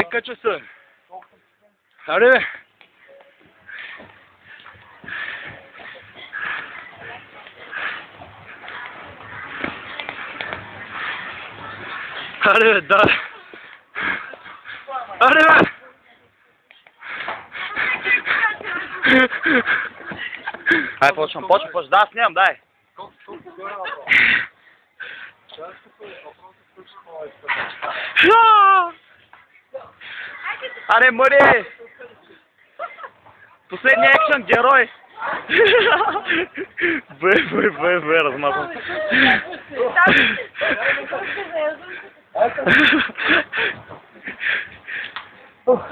Ай, кача се. Аре, бе. Аре, бе, да. Аре, бе. Ай, почвам, почвам, почвам. Да, аз нямам, дай. Аре, мъри! Последния екшен герой! Бе, бе, бе, бе, размазан. Там